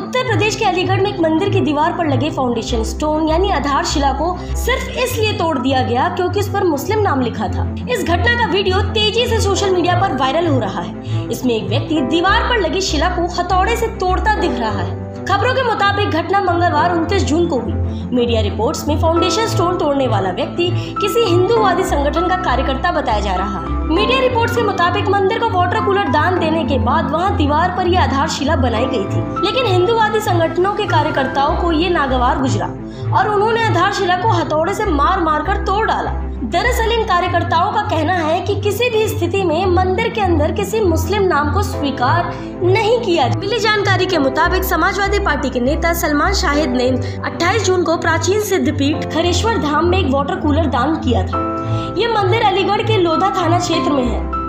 उत्तर प्रदेश के अलीगढ़ में एक मंदिर की दीवार पर लगे फाउंडेशन स्टोन यानी आधार शिला को सिर्फ़ इसलिए तोड़ दिया गया क्योंकि उस पर मुस्लिम नाम लिखा था। इस घटना का वीडियो तेज़ी से सोशल मीडिया पर वायरल हो रहा है। इसमें एक व्यक्ति दीवार पर लगी शिला को हथौड़े से तोड़ता दिख रहा है। खबरों के मुताबिक घटना मंगलवार 29 जून को हुई। मीडिया रिपोर्ट्स में फाउंडेशन स्टोन तोड़ने वाला व्यक्ति किसी हिंदूवादी संगठन का कार्यकर्ता बताया जा रहा है। मीडिया रिपोर्ट्स के मुताबिक मंदिर को वाटर कूलर दान देने के बाद वहाँ दीवार पर यह आधारशिला बनाई गई थी। लेकिन हिंदूवादी संगठनों के कार्यकर्ताओं को ये नागवार गुजरा और उन्होंने आधारशिला को हथौड़े से मार मार कर तोड़ डाला। दरअसल इन कार्यकर्ताओं का कहना है कि किसी भी स्थिति में मंदिर के अंदर किसी मुस्लिम नाम को स्वीकार नहीं किया मिली जानकारी के मुताबिक समाजवादी पार्टी के नेता सलमान शाहिद ने 28 जून को प्राचीन सिद्धपीठ खरेश्वर धाम में एक वाटर कूलर दान किया था। ये मंदिर अलीगढ़ के लोधा थाना क्षेत्र में है।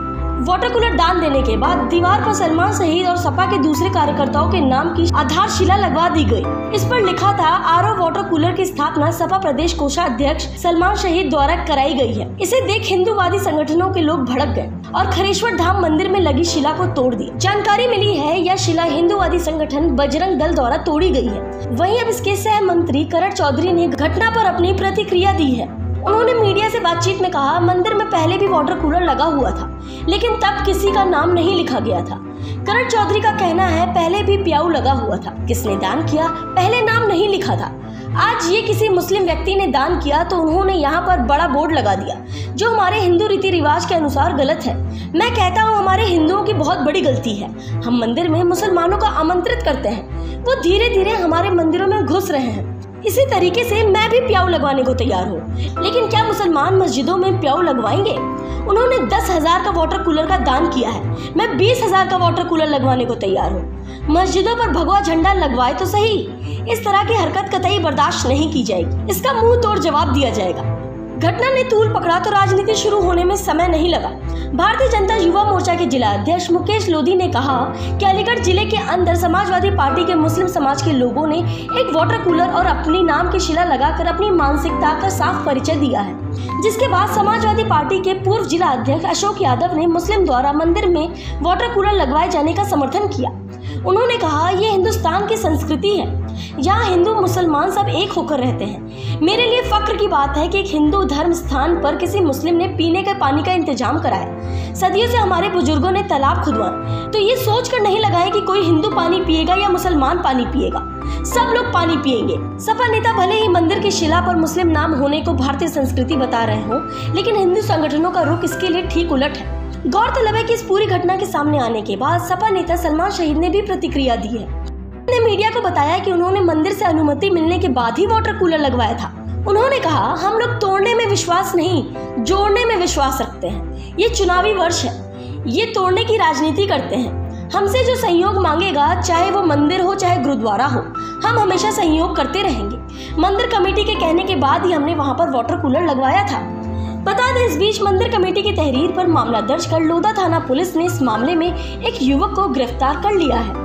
वाटर कूलर दान देने के बाद दीवार पर सलमान शहीद और सपा के दूसरे कार्यकर्ताओं के नाम की आधारशिला लगवा दी गई। इस पर लिखा था आरओ वाटर कूलर की स्थापना सपा प्रदेश कोषाध्यक्ष सलमान शहीद द्वारा कराई गई है। इसे देख हिंदूवादी संगठनों के लोग भड़क गए और खरेश्वर धाम मंदिर में लगी शिला को तोड़ दी। जानकारी मिली है, यह शिला हिंदूवादी संगठन बजरंग दल द्वारा तोड़ी गई है। वही अब इसके सह मंत्री करण चौधरी ने घटना पर अपनी प्रतिक्रिया दी है। उन्होंने मीडिया से बातचीत में कहा, मंदिर में पहले भी वाटर कूलर लगा हुआ था। लेकिन तब किसी का नाम नहीं लिखा गया था। करण चौधरी का कहना है, पहले भी प्याऊ लगा हुआ था। किसने दान किया? पहले नाम नहीं लिखा था। आज ये किसी मुस्लिम व्यक्ति ने दान किया तो उन्होंने यहाँ पर बड़ा बोर्ड लगा दिया, जो हमारे हिंदू रीति रिवाज के अनुसार गलत है। मैं कहता हूँ, हमारे हिंदुओं की बहुत बड़ी गलती है। हम मंदिर में मुसलमानों को आमंत्रित करते हैं। वो धीरे धीरे हमारे मंदिरों में घुस रहे हैं। इसी तरीके से मैं भी प्याऊ लगवाने को तैयार हूँ। लेकिन क्या मुसलमान मस्जिदों में प्याऊ लगवाएँगे? उन्होंने दस हज़ार का वाटर कूलर का दान किया है। मैं बीस हज़ार का वाटर कूलर लगवाने को तैयार हूँ। मस्जिदों पर भगवा झंडा लगवाए तो सही। इस तरह की हरकत कतई बर्दाश्त नहीं की जाएगी। इसका मुँह तोड़ जवाब दिया जाएगा। घटना ने तूल पकड़ा तो राजनीति शुरू होने में समय नहीं लगा। भारतीय जनता युवा मोर्चा के जिला अध्यक्ष मुकेश लोधी ने कहा कि अलीगढ़ ज़िले के अंदर समाजवादी पार्टी के मुस्लिम समाज के लोगों ने एक वाटर कूलर और अपनी नाम की शिला लगाकर अपनी मानसिकता का साफ़ परिचय दिया है, जिसके बाद समाजवादी पार्टी के पूर्व जिला अध्यक्ष अशोक यादव ने मुस्लिम द्वारा मंदिर में वाटर कूलर लगवाए जाने का समर्थन किया। उन्होंने कहा यह हिंदुस्तान की संस्कृति है। यहाँ हिंदू, मुसलमान सब एक होकर रहते हैं। मेरे लिए फक्र की बात है कि एक हिंदू धर्म स्थान पर किसी मुस्लिम ने पीने के पानी का इंतज़ाम कराया। सदियों से हमारे बुज़ुर्गों ने तालाब खुदवाए तो ये सोच कर नहीं लगाए कि कोई हिंदू पानी पिएगा या मुसलमान पानी पिएगा। सब लोग पानी पिएँगे। सपा नेता भले ही मंदिर की शिला पर मुस्लिम नाम होने को भारतीय संस्कृति बता रहे हो, लेकिन हिंदू संगठनों का रुख इसके लिए ठीक उलट है। गौरतलब है कि इस पूरी घटना के सामने आने के बाद सपा नेता सलमान शहीद ने भी प्रतिक्रिया दी है। मीडिया को बताया कि उन्होंने मंदिर से अनुमति मिलने के बाद ही वाटर कूलर लगवाया था। उन्होंने कहा, हम लोग तोड़ने में विश्वास नहीं, जोड़ने में विश्वास रखते हैं। ये चुनावी वर्ष है। ये तोड़ने की राजनीति करते हैं। हमसे जो सहयोग मांगेगा, चाहे वो मंदिर हो, चाहे गुरुद्वारा हो, हम हमेशा सहयोग करते रहेंगे। मंदिर कमेटी के कहने के बाद ही हमने वहाँ पर वाटर कूलर लगवाया था। बता दें, इस बीच मंदिर कमेटी की तहरीर पर मामला दर्ज कर लोधा थाना पुलिस ने इस मामले में एक युवक को गिरफ़्तार कर लिया है।